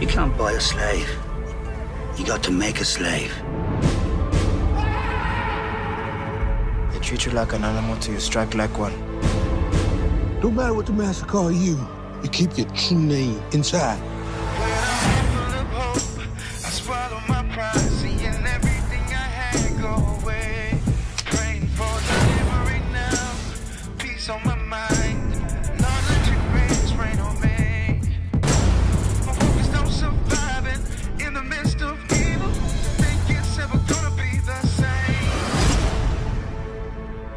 You can't buy a slave. You got to make a slave. They treat you like an animal till you strike like one. No matter what the master call you, you keep your true name inside.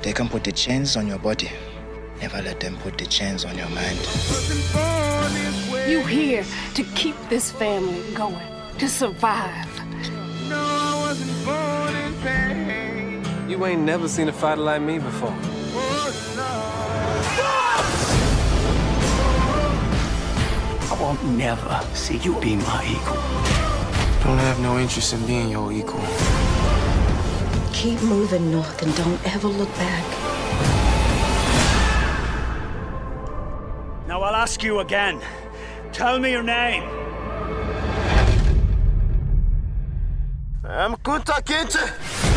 They can put the chains on your body. Never let them put the chains on your mind. You here to keep this family going, to survive. No, You ain't never seen a fighter like me before. I won't never see you be my equal. Don't have no interest in being your equal. Keep moving north and don't ever look back. Now I'll ask you again. Tell me your name. I'm Kunta Kinte.